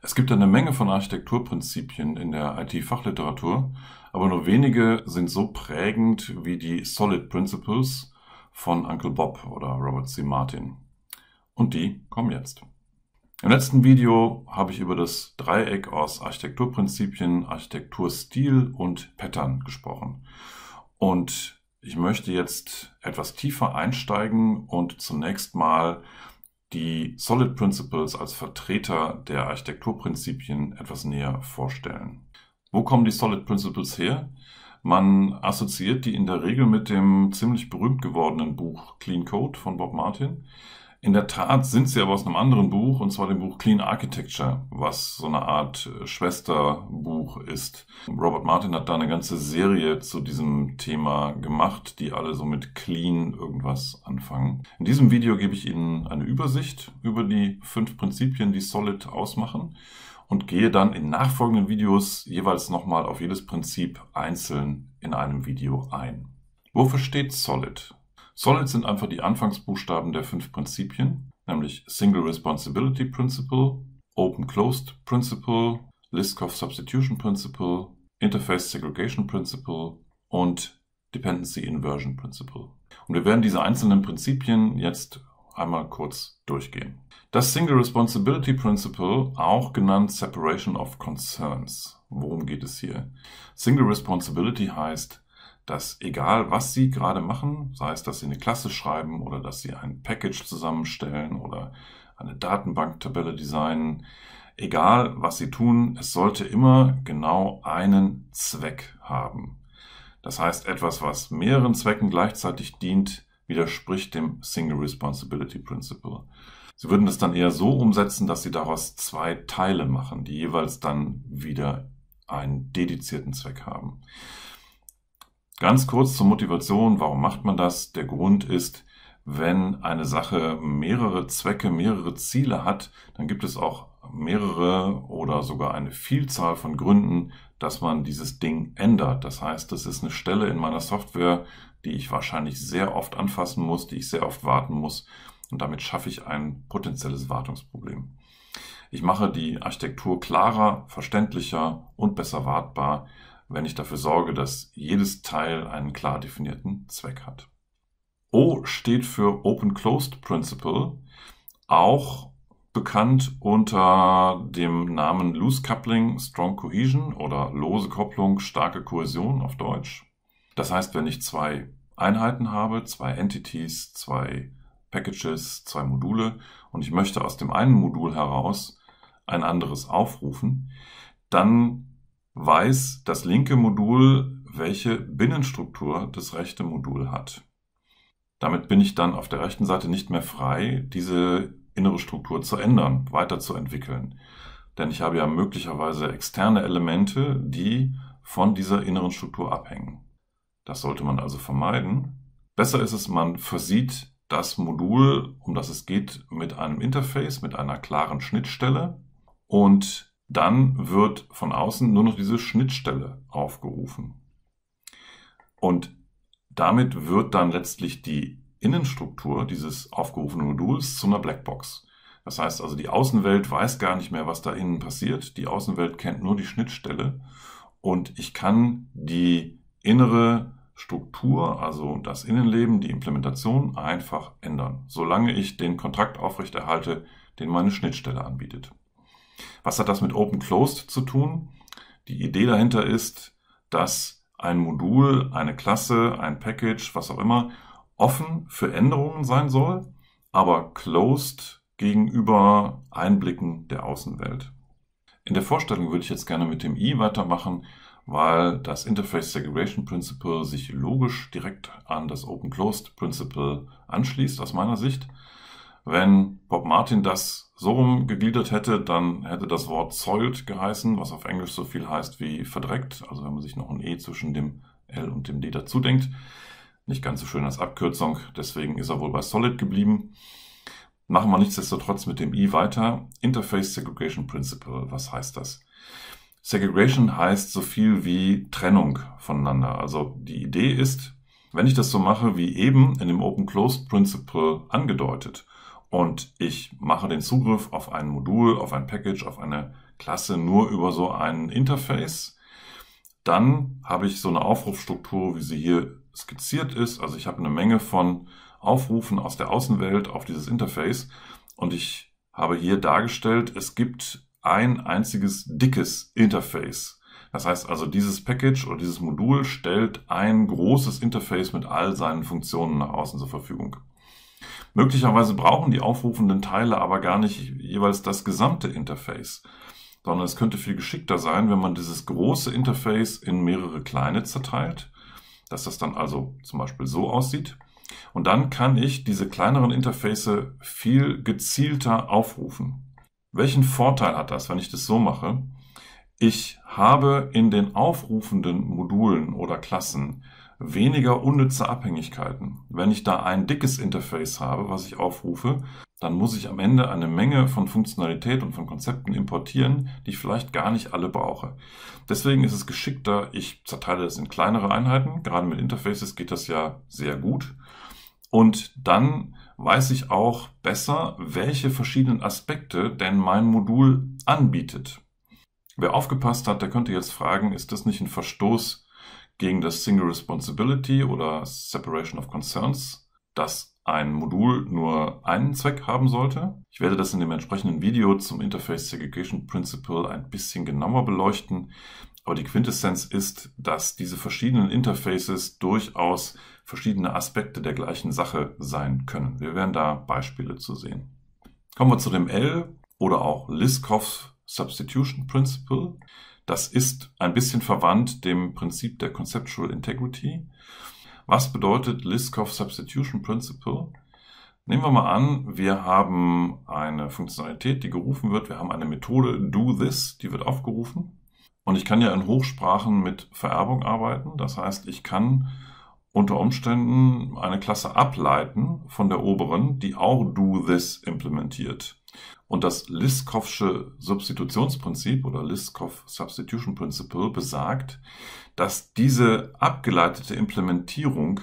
Es gibt eine Menge von Architekturprinzipien in der IT-Fachliteratur, aber nur wenige sind so prägend wie die Solid Principles von Uncle Bob oder Robert C. Martin. Und die kommen jetzt. Im letzten Video habe ich über das Dreieck aus Architekturprinzipien, Architekturstil und Pattern gesprochen. Und ich möchte jetzt etwas tiefer einsteigen und zunächst mal die Solid Principles als Vertreter der Architekturprinzipien etwas näher vorstellen. Wo kommen die Solid Principles her? Man assoziiert die in der Regel mit dem ziemlich berühmt gewordenen Buch Clean Code von Bob Martin. In der Tat sind sie aber aus einem anderen Buch, und zwar dem Buch Clean Architecture, was so eine Art äh, Schwesterbuch ist. Robert Martin hat da eine ganze Serie zu diesem Thema gemacht, die alle so mit Clean irgendwas anfangen. In diesem Video gebe ich Ihnen eine Übersicht über die fünf Prinzipien, die Solid ausmachen und gehe dann in nachfolgenden Videos jeweils nochmal auf jedes Prinzip einzeln in einem Video ein. Wofür steht Solid? Solid sind einfach die Anfangsbuchstaben der fünf Prinzipien, nämlich Single Responsibility Principle, Open Closed Principle, Liskov Substitution Principle, Interface Segregation Principle und Dependency Inversion Principle. Und wir werden diese einzelnen Prinzipien jetzt einmal kurz durchgehen. Das Single Responsibility Principle, auch genannt Separation of Concerns. Worum geht es hier? Single Responsibility heißt, dass egal was Sie gerade machen, sei es, dass Sie eine Klasse schreiben oder dass Sie ein Package zusammenstellen oder eine Datenbanktabelle designen, egal was Sie tun, es sollte immer genau einen Zweck haben. Das heißt, etwas, was mehreren Zwecken gleichzeitig dient, widerspricht dem Single Responsibility Principle. Sie würden das dann eher so umsetzen, dass Sie daraus zwei Teile machen, die jeweils dann wieder einen dedizierten Zweck haben. Ganz kurz zur Motivation, warum macht man das? Der Grund ist, wenn eine Sache mehrere Zwecke, mehrere Ziele hat, dann gibt es auch mehrere oder sogar eine Vielzahl von Gründen, dass man dieses Ding ändert. Das heißt, das ist eine Stelle in meiner Software, die ich wahrscheinlich sehr oft anfassen muss, die ich sehr oft warten muss und damit schaffe ich ein potenzielles Wartungsproblem. Ich mache die Architektur klarer, verständlicher und besser wartbar, wenn ich dafür sorge, dass jedes Teil einen klar definierten Zweck hat. O steht für Open Closed Principle, auch bekannt unter dem Namen Loose Coupling, Strong Cohesion oder lose Kopplung, starke Kohäsion auf Deutsch. Das heißt, wenn ich zwei Einheiten habe, zwei Entities, zwei Packages, zwei Module und ich möchte aus dem einen Modul heraus ein anderes aufrufen, dann weiß das linke Modul, welche Binnenstruktur das rechte Modul hat. Damit bin ich dann auf der rechten Seite nicht mehr frei, diese innere Struktur zu ändern, weiterzuentwickeln. Denn ich habe ja möglicherweise externe Elemente, die von dieser inneren Struktur abhängen. Das sollte man also vermeiden. Besser ist es, man versieht das Modul, um das es geht, mit einem Interface, mit einer klaren Schnittstelle und dann wird von außen nur noch diese Schnittstelle aufgerufen. Und damit wird dann letztlich die Innenstruktur dieses aufgerufenen Moduls zu einer Blackbox. Das heißt also, die Außenwelt weiß gar nicht mehr, was da innen passiert. Die Außenwelt kennt nur die Schnittstelle. Und ich kann die innere Struktur, also das Innenleben, die Implementation einfach ändern, solange ich den Kontrakt aufrechterhalte, den meine Schnittstelle anbietet. Was hat das mit Open Closed zu tun? Die Idee dahinter ist, dass ein Modul, eine Klasse, ein Package, was auch immer, offen für Änderungen sein soll, aber closed gegenüber Einblicken der Außenwelt. In der Vorstellung würde ich jetzt gerne mit dem i weitermachen, weil das Interface Segregation Principle sich logisch direkt an das Open Closed Principle anschließt aus meiner Sicht. Wenn Bob Martin das so rum gegliedert hätte, dann hätte das Wort soiled geheißen, was auf Englisch so viel heißt wie verdreckt. Also wenn man sich noch ein E zwischen dem L und dem D dazu denkt. Nicht ganz so schön als Abkürzung, deswegen ist er wohl bei solid geblieben. Machen wir nichtsdestotrotz mit dem I weiter. Interface Segregation Principle, was heißt das? Segregation heißt so viel wie Trennung voneinander. Also die Idee ist, wenn ich das so mache wie eben in dem Open Closed Principle angedeutet, und ich mache den Zugriff auf ein Modul, auf ein Package, auf eine Klasse nur über so ein Interface, dann habe ich so eine Aufrufstruktur, wie sie hier skizziert ist. Also ich habe eine Menge von Aufrufen aus der Außenwelt auf dieses Interface und ich habe hier dargestellt, es gibt ein einziges dickes Interface. Das heißt also, dieses Package oder dieses Modul stellt ein großes Interface mit all seinen Funktionen nach außen zur Verfügung. Möglicherweise brauchen die aufrufenden Teile aber gar nicht jeweils das gesamte Interface, sondern es könnte viel geschickter sein, wenn man dieses große Interface in mehrere kleine zerteilt, dass das dann also zum Beispiel so aussieht. Und dann kann ich diese kleineren Interface viel gezielter aufrufen. Welchen Vorteil hat das, wenn ich das so mache? Ich habe in den aufrufenden Modulen oder Klassen weniger unnütze Abhängigkeiten. Wenn ich da ein dickes Interface habe, was ich aufrufe, dann muss ich am Ende eine Menge von Funktionalität und von Konzepten importieren, die ich vielleicht gar nicht alle brauche. Deswegen ist es geschickter, ich zerteile das in kleinere Einheiten. Gerade mit Interfaces geht das ja sehr gut. Und dann weiß ich auch besser, welche verschiedenen Aspekte denn mein Modul anbietet. Wer aufgepasst hat, der könnte jetzt fragen, ist das nicht ein Verstoß gegen das Single Responsibility oder Separation of Concerns, dass ein Modul nur einen Zweck haben sollte. Ich werde das in dem entsprechenden Video zum Interface Segregation Principle ein bisschen genauer beleuchten. Aber die Quintessenz ist, dass diese verschiedenen Interfaces durchaus verschiedene Aspekte der gleichen Sache sein können. Wir werden da Beispiele zu sehen. Kommen wir zu dem L oder auch Liskov Substitution Principle. Das ist ein bisschen verwandt dem Prinzip der Conceptual Integrity. Was bedeutet Liskov Substitution Principle? Nehmen wir mal an, wir haben eine Funktionalität, die gerufen wird. Wir haben eine Methode do this, die wird aufgerufen. Und ich kann ja in Hochsprachen mit Vererbung arbeiten. Das heißt, ich kann unter Umständen eine Klasse ableiten von der oberen, die auch do this implementiert. Und das Liskovsche Substitutionsprinzip oder Liskov Substitution Principle besagt, dass diese abgeleitete Implementierung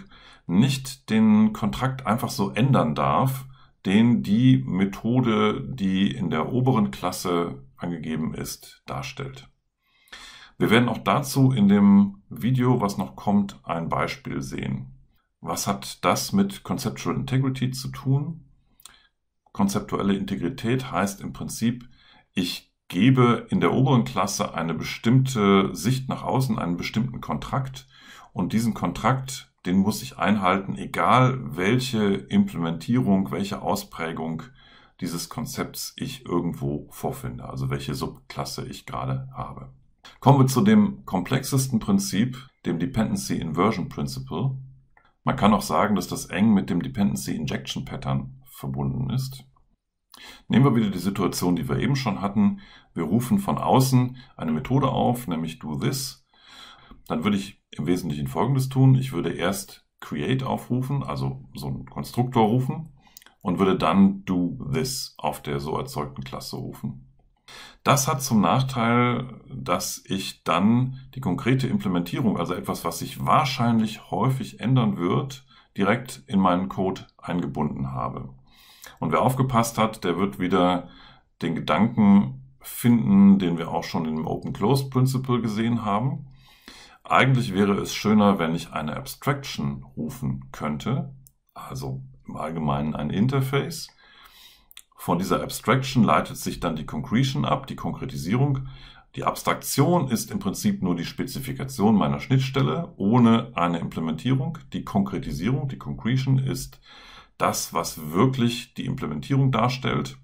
nicht den Kontrakt einfach so ändern darf, den die Methode, die in der oberen Klasse angegeben ist, darstellt. Wir werden auch dazu in dem Video, was noch kommt, ein Beispiel sehen. Was hat das mit Conceptual Integrity zu tun? Konzeptuelle Integrität heißt im Prinzip, ich gebe in der oberen Klasse eine bestimmte Sicht nach außen, einen bestimmten Kontrakt und diesen Kontrakt, den muss ich einhalten, egal welche Implementierung, welche Ausprägung dieses Konzepts ich irgendwo vorfinde, also welche Subklasse ich gerade habe. Kommen wir zu dem komplexesten Prinzip, dem Dependency Inversion Principle. Man kann auch sagen, dass das eng mit dem Dependency Injection Pattern verbunden ist. Nehmen wir wieder die Situation, die wir eben schon hatten. Wir rufen von außen eine Methode auf, nämlich do this. Dann würde ich im Wesentlichen Folgendes tun. Ich würde erst create aufrufen, also so einen Konstruktor rufen und würde dann do this auf der so erzeugten Klasse rufen. Das hat zum Nachteil, dass ich dann die konkrete Implementierung, also etwas, was sich wahrscheinlich häufig ändern wird, direkt in meinen Code eingebunden habe. Und wer aufgepasst hat, der wird wieder den Gedanken finden, den wir auch schon im Open-Close-Principle gesehen haben. Eigentlich wäre es schöner, wenn ich eine Abstraction rufen könnte, also im Allgemeinen ein Interface. Von dieser Abstraction leitet sich dann die Concretion ab, die Konkretisierung. Die Abstraktion ist im Prinzip nur die Spezifikation meiner Schnittstelle ohne eine Implementierung. Die Konkretisierung, die Concretion ist das, was wirklich die Implementierung darstellt.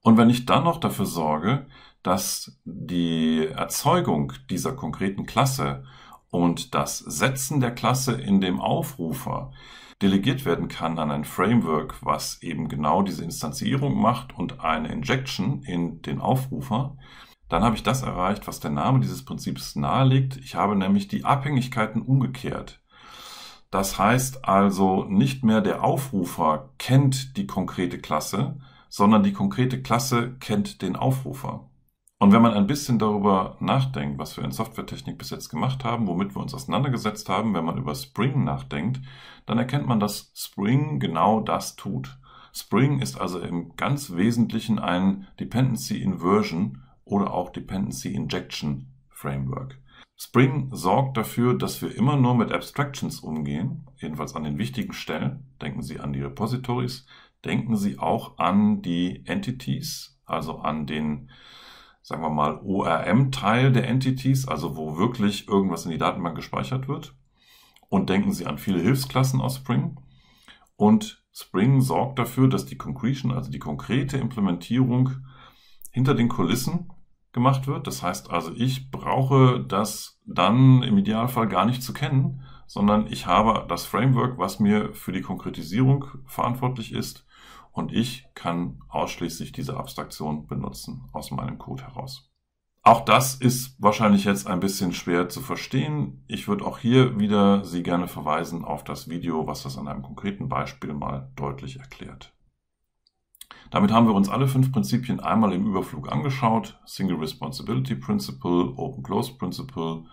Und wenn ich dann noch dafür sorge, dass die Erzeugung dieser konkreten Klasse und das Setzen der Klasse in dem Aufrufer delegiert werden kann an ein Framework, was eben genau diese Instanzierung macht und eine Injection in den Aufrufer, dann habe ich das erreicht, was der Name dieses Prinzips nahelegt. Ich habe nämlich die Abhängigkeiten umgekehrt. Das heißt also, nicht mehr der Aufrufer kennt die konkrete Klasse, sondern die konkrete Klasse kennt den Aufrufer. Und wenn man ein bisschen darüber nachdenkt, was wir in Softwaretechnik bis jetzt gemacht haben, womit wir uns auseinandergesetzt haben, wenn man über Spring nachdenkt, dann erkennt man, dass Spring genau das tut. Spring ist also im ganz Wesentlichen ein Dependency Inversion oder auch Dependency Injection Framework. Spring sorgt dafür, dass wir immer nur mit Abstractions umgehen, jedenfalls an den wichtigen Stellen. Denken Sie an die Repositories, denken Sie auch an die Entities, also an den, sagen wir mal, ORM-Teil der Entities, also wo wirklich irgendwas in die Datenbank gespeichert wird. Und denken Sie an viele Hilfsklassen aus Spring. Und Spring sorgt dafür, dass die Concretion, also die konkrete Implementierung hinter den Kulissen gemacht wird. Das heißt also, ich brauche das dann im Idealfall gar nicht zu kennen, sondern ich habe das Framework, was mir für die Konkretisierung verantwortlich ist und ich kann ausschließlich diese Abstraktion benutzen aus meinem Code heraus. Auch das ist wahrscheinlich jetzt ein bisschen schwer zu verstehen. Ich würde auch hier wieder Sie gerne verweisen auf das Video, was das an einem konkreten Beispiel mal deutlich erklärt. Damit haben wir uns alle fünf Prinzipien einmal im Überflug angeschaut. Single Responsibility Principle, Open Close Principle,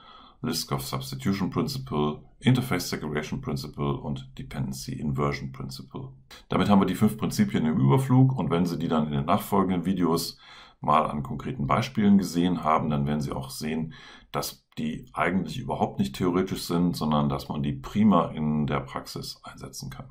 Liskov Substitution Principle, Interface Segregation Principle und Dependency Inversion Principle. Damit haben wir die fünf Prinzipien im Überflug und wenn Sie die dann in den nachfolgenden Videos mal an konkreten Beispielen gesehen haben, dann werden Sie auch sehen, dass die eigentlich überhaupt nicht theoretisch sind, sondern dass man die prima in der Praxis einsetzen kann.